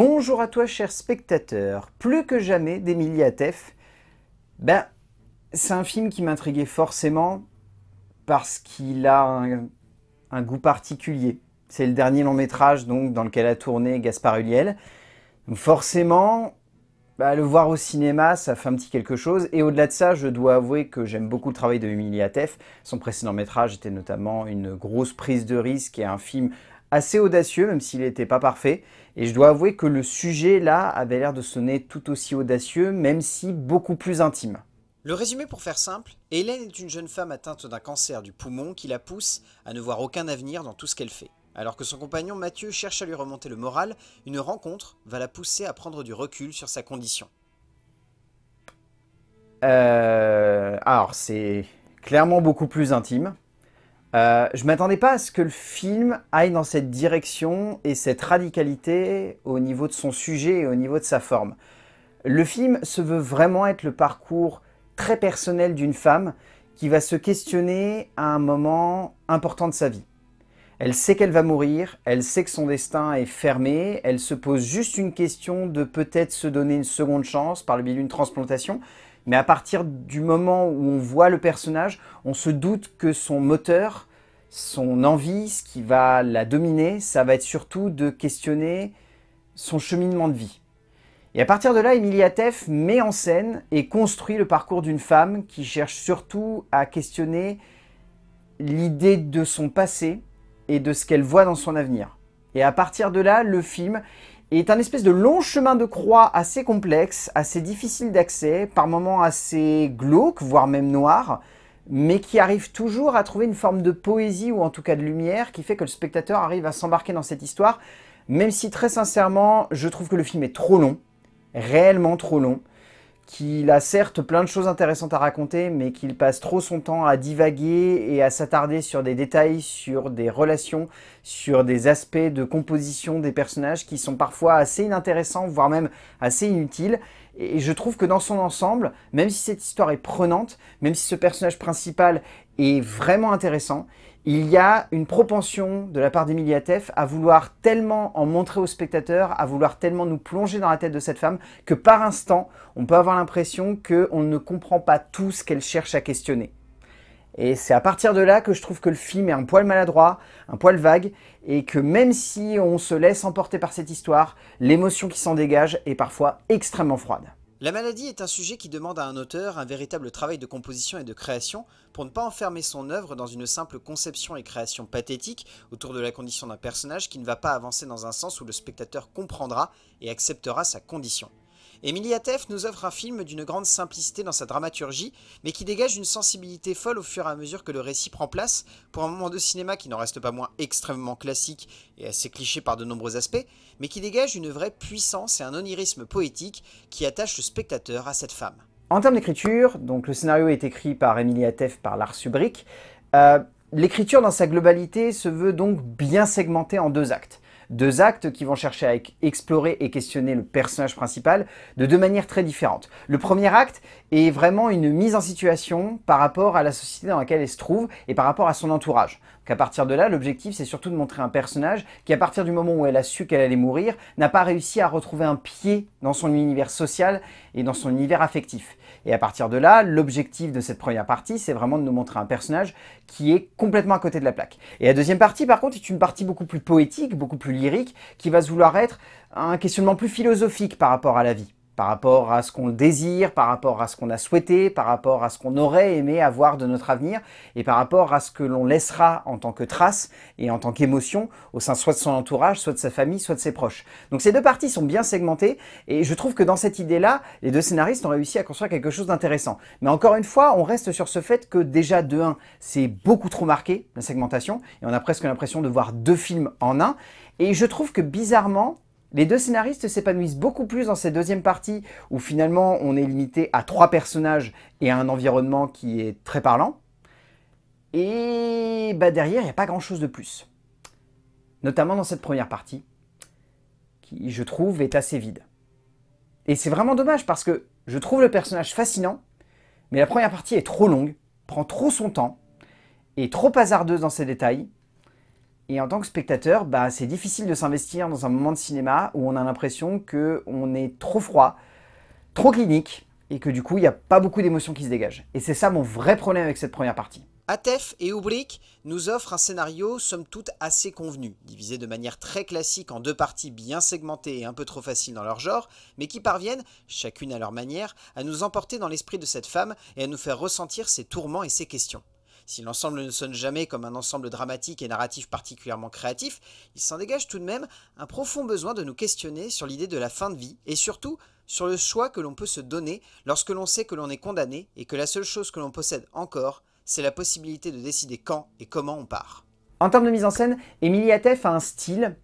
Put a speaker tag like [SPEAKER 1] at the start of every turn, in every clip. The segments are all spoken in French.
[SPEAKER 1] Bonjour à toi cher spectateur, plus que jamais d'Emilie Atef. Ben, c'est un film qui m'intriguait forcément parce qu'il a un, goût particulier. C'est le dernier long métrage donc dans lequel a tourné Gaspard Ulliel. forcément, bah, le voir au cinéma, ça fait un petit quelque chose. Et au-delà de ça, je dois avouer que j'aime beaucoup le travail de Emilie Atef. Son précédent métrage était notamment une grosse prise de risque et un film assez audacieux, même s'il n'était pas parfait. Et je dois avouer que le sujet, là, avait l'air de sonner tout aussi audacieux, même si beaucoup plus intime.
[SPEAKER 2] Le résumé pour faire simple, Hélène est une jeune femme atteinte d'un cancer du poumon qui la pousse à ne voir aucun avenir dans tout ce qu'elle fait. Alors que son compagnon Mathieu cherche à lui remonter le moral, une rencontre va la pousser à prendre du recul sur sa condition.
[SPEAKER 1] Euh, alors c'est clairement beaucoup plus intime. Euh, je m'attendais pas à ce que le film aille dans cette direction et cette radicalité au niveau de son sujet et au niveau de sa forme. Le film se veut vraiment être le parcours très personnel d'une femme qui va se questionner à un moment important de sa vie. Elle sait qu'elle va mourir, elle sait que son destin est fermé, elle se pose juste une question de peut-être se donner une seconde chance par le biais d'une transplantation, mais à partir du moment où on voit le personnage, on se doute que son moteur, son envie, ce qui va la dominer, ça va être surtout de questionner son cheminement de vie. Et à partir de là, Emilia Teff met en scène et construit le parcours d'une femme qui cherche surtout à questionner l'idée de son passé et de ce qu'elle voit dans son avenir. Et à partir de là, le film est un espèce de long chemin de croix assez complexe, assez difficile d'accès, par moments assez glauque, voire même noir, mais qui arrive toujours à trouver une forme de poésie ou en tout cas de lumière qui fait que le spectateur arrive à s'embarquer dans cette histoire, même si très sincèrement, je trouve que le film est trop long, réellement trop long qu'il a certes plein de choses intéressantes à raconter, mais qu'il passe trop son temps à divaguer et à s'attarder sur des détails, sur des relations, sur des aspects de composition des personnages qui sont parfois assez inintéressants, voire même assez inutiles. Et je trouve que dans son ensemble, même si cette histoire est prenante, même si ce personnage principal est vraiment intéressant, il y a une propension de la part d'Emilia Teff à vouloir tellement en montrer aux spectateurs, à vouloir tellement nous plonger dans la tête de cette femme, que par instant, on peut avoir l'impression qu'on ne comprend pas tout ce qu'elle cherche à questionner. Et c'est à partir de là que je trouve que le film est un poil maladroit, un poil vague, et que même si on se laisse emporter par cette histoire, l'émotion qui s'en dégage est parfois extrêmement froide.
[SPEAKER 2] La maladie est un sujet qui demande à un auteur un véritable travail de composition et de création pour ne pas enfermer son œuvre dans une simple conception et création pathétique autour de la condition d'un personnage qui ne va pas avancer dans un sens où le spectateur comprendra et acceptera sa condition. Emilie Atef nous offre un film d'une grande simplicité dans sa dramaturgie, mais qui dégage une sensibilité folle au fur et à mesure que le récit prend place, pour un moment de cinéma qui n'en reste pas moins extrêmement classique et assez cliché par de nombreux aspects, mais qui dégage une vraie puissance et un onirisme poétique qui attache le spectateur à cette femme.
[SPEAKER 1] En termes d'écriture, donc le scénario est écrit par Emilie Atef par Lars Subrick. Euh, l'écriture dans sa globalité se veut donc bien segmentée en deux actes deux actes qui vont chercher à explorer et questionner le personnage principal de deux manières très différentes. Le premier acte est vraiment une mise en situation par rapport à la société dans laquelle elle se trouve et par rapport à son entourage. Donc à partir de là, l'objectif c'est surtout de montrer un personnage qui à partir du moment où elle a su qu'elle allait mourir, n'a pas réussi à retrouver un pied dans son univers social et dans son univers affectif. Et à partir de là, l'objectif de cette première partie, c'est vraiment de nous montrer un personnage qui est complètement à côté de la plaque. Et la deuxième partie, par contre, est une partie beaucoup plus poétique, beaucoup plus lyrique, qui va vouloir être un questionnement plus philosophique par rapport à la vie par rapport à ce qu'on désire, par rapport à ce qu'on a souhaité, par rapport à ce qu'on aurait aimé avoir de notre avenir, et par rapport à ce que l'on laissera en tant que trace et en tant qu'émotion au sein soit de son entourage, soit de sa famille, soit de ses proches. Donc ces deux parties sont bien segmentées, et je trouve que dans cette idée-là, les deux scénaristes ont réussi à construire quelque chose d'intéressant. Mais encore une fois, on reste sur ce fait que déjà de 1, c'est beaucoup trop marqué, la segmentation, et on a presque l'impression de voir deux films en un, et je trouve que bizarrement, les deux scénaristes s'épanouissent beaucoup plus dans cette deuxième partie où finalement on est limité à trois personnages et à un environnement qui est très parlant. Et bah derrière, il n'y a pas grand chose de plus. Notamment dans cette première partie, qui je trouve est assez vide. Et c'est vraiment dommage parce que je trouve le personnage fascinant, mais la première partie est trop longue, prend trop son temps, est trop hasardeuse dans ses détails, Et en tant que spectateur, bah, c'est difficile de s'investir dans un moment de cinéma où on a l'impression qu'on est trop froid, trop clinique, et que du coup, il n'y a pas beaucoup d'émotions qui se dégagent. Et c'est ça mon vrai problème avec cette première partie.
[SPEAKER 2] Atef et Kubrick nous offrent un scénario somme toute assez convenu, divisé de manière très classique en deux parties bien segmentées et un peu trop faciles dans leur genre, mais qui parviennent, chacune à leur manière, à nous emporter dans l'esprit de cette femme et à nous faire ressentir ses tourments et ses questions. Si l'ensemble ne sonne jamais comme un ensemble dramatique et narratif particulièrement créatif, il s'en dégage tout de même un profond besoin de nous questionner sur l'idée de la fin de vie et surtout sur le choix que l'on peut se donner lorsque l'on sait que l'on est condamné et que la seule chose que l'on possède encore, c'est la possibilité de décider quand et comment on part.
[SPEAKER 1] En termes de mise en scène, Emilie Atef a un style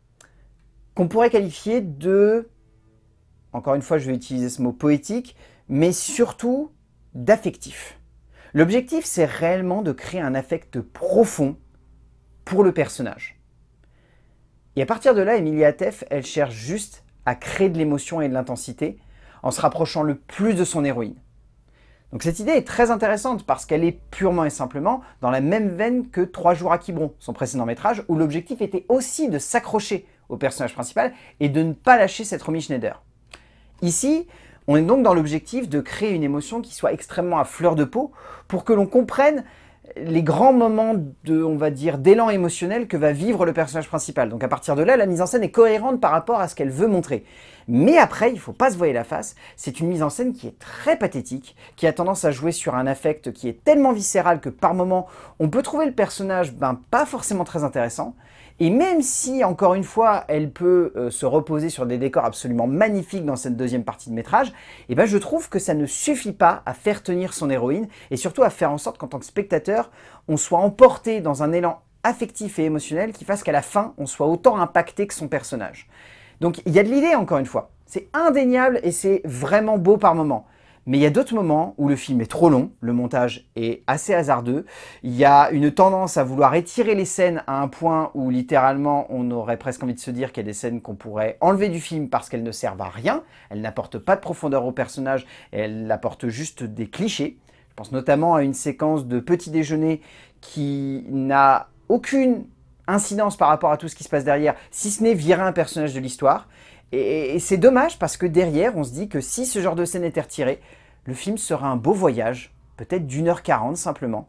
[SPEAKER 1] qu'on pourrait qualifier de, encore une fois je vais utiliser ce mot poétique, mais surtout d'affectif. L'objectif c'est réellement de créer un affect profond pour le personnage. Et à partir de là, Emilie Atef, elle cherche juste à créer de l'émotion et de l'intensité en se rapprochant le plus de son héroïne. Donc cette idée est très intéressante parce qu'elle est purement et simplement dans la même veine que Trois jours à Quiberon, son précédent métrage, où l'objectif était aussi de s'accrocher au personnage principal et de ne pas lâcher cette Romy Schneider. Ici, on est donc dans l'objectif de créer une émotion qui soit extrêmement à fleur de peau pour que l'on comprenne les grands moments de, on va dire, d'élan émotionnel que va vivre le personnage principal. Donc à partir de là, la mise en scène est cohérente par rapport à ce qu'elle veut montrer. Mais après, il ne faut pas se voiler la face, c'est une mise en scène qui est très pathétique, qui a tendance à jouer sur un affect qui est tellement viscéral que par moments, on peut trouver le personnage ben, pas forcément très intéressant, et même si, encore une fois, elle peut euh, se reposer sur des décors absolument magnifiques dans cette deuxième partie de métrage, eh ben, je trouve que ça ne suffit pas à faire tenir son héroïne, et surtout à faire en sorte qu'en tant que spectateur, on soit emporté dans un élan affectif et émotionnel qui fasse qu'à la fin, on soit autant impacté que son personnage. Donc il y a de l'idée, encore une fois. C'est indéniable et c'est vraiment beau par moments. Mais il y a d'autres moments où le film est trop long, le montage est assez hasardeux, il y a une tendance à vouloir étirer les scènes à un point où littéralement on aurait presque envie de se dire qu'il y a des scènes qu'on pourrait enlever du film parce qu'elles ne servent à rien, elles n'apportent pas de profondeur au personnage, elles apportent juste des clichés. Je pense notamment à une séquence de petit déjeuner qui n'a aucune incidence par rapport à tout ce qui se passe derrière, si ce n'est virer un personnage de l'histoire. Et, c'est dommage parce que derrière, on se dit que si ce genre de scène était retiré, le film sera un beau voyage, peut-être d'une heure quarante simplement,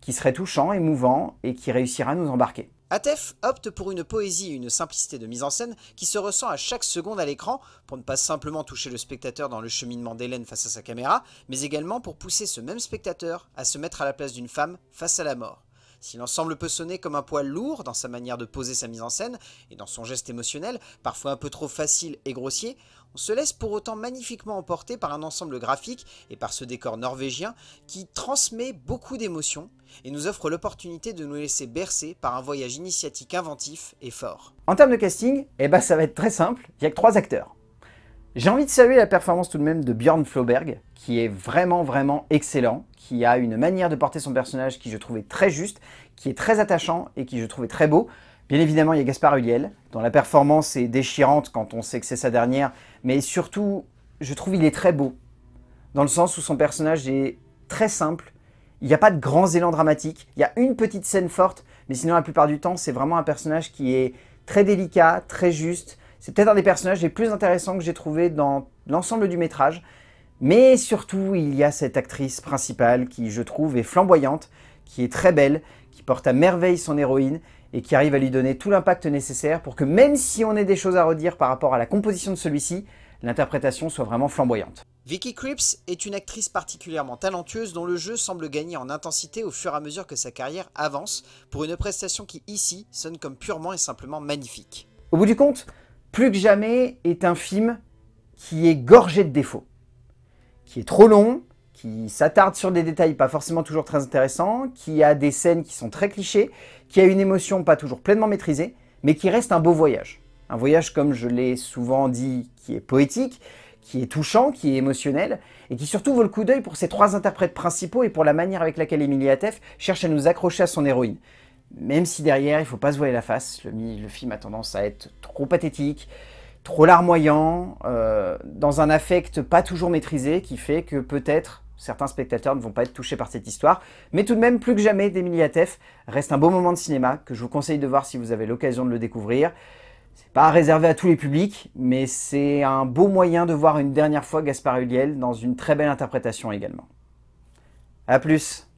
[SPEAKER 1] qui serait touchant, émouvant et qui réussira à nous embarquer.
[SPEAKER 2] Atef opte pour une poésie et une simplicité de mise en scène qui se ressent à chaque seconde à l'écran pour ne pas simplement toucher le spectateur dans le cheminement d'Hélène face à sa caméra, mais également pour pousser ce même spectateur à se mettre à la place d'une femme face à la mort. Si l'ensemble peut sonner comme un poil lourd dans sa manière de poser sa mise en scène et dans son geste émotionnel, parfois un peu trop facile et grossier, on se laisse pour autant magnifiquement emporter par un ensemble graphique et par ce décor norvégien qui transmet beaucoup d'émotions et nous offre l'opportunité de nous laisser bercer par un voyage initiatique inventif et fort.
[SPEAKER 1] En termes de casting, eh ben ça va être très simple, il n'y a que trois acteurs. J'ai envie de saluer la performance tout de même de Björn Floberg, qui est vraiment vraiment excellent, qui a une manière de porter son personnage qui je trouvais très juste, qui est très attachant et qui je trouvais très beau. Bien évidemment, il y a Gaspard Ulliel, dont la performance est déchirante quand on sait que c'est sa dernière, mais surtout, je trouve il est très beau, dans le sens où son personnage est très simple, il n'y a pas de grands élans dramatiques, il y a une petite scène forte, mais sinon la plupart du temps, c'est vraiment un personnage qui est très délicat, très juste, c'est peut-être un des personnages les plus intéressants que j'ai trouvé dans l'ensemble du métrage. Mais surtout, il y a cette actrice principale qui, je trouve, est flamboyante, qui est très belle, qui porte à merveille son héroïne et qui arrive à lui donner tout l'impact nécessaire pour que même si on ait des choses à redire par rapport à la composition de celui-ci, l'interprétation soit vraiment flamboyante.
[SPEAKER 2] Vicky Cripps est une actrice particulièrement talentueuse dont le jeu semble gagner en intensité au fur et à mesure que sa carrière avance, pour une prestation qui ici sonne comme purement et simplement magnifique.
[SPEAKER 1] Au bout du compte, plus que jamais, est un film qui est gorgé de défauts, qui est trop long, qui s'attarde sur des détails pas forcément toujours très intéressants, qui a des scènes qui sont très clichés, qui a une émotion pas toujours pleinement maîtrisée, mais qui reste un beau voyage. Un voyage, comme je l'ai souvent dit, qui est poétique, qui est touchant, qui est émotionnel, et qui surtout vaut le coup d'œil pour ses trois interprètes principaux et pour la manière avec laquelle Emilie Atef cherche à nous accrocher à son héroïne. Même si derrière, il faut pas se voiler la face, le, film a tendance à être trop pathétique, trop larmoyant, euh, dans un affect pas toujours maîtrisé, qui fait que peut-être certains spectateurs ne vont pas être touchés par cette histoire. Mais tout de même, plus que jamais, d'Emilie Atef reste un beau moment de cinéma que je vous conseille de voir si vous avez l'occasion de le découvrir. C'est pas réservé à tous les publics, mais c'est un beau moyen de voir une dernière fois Gaspard Huliel dans une très belle interprétation également. A plus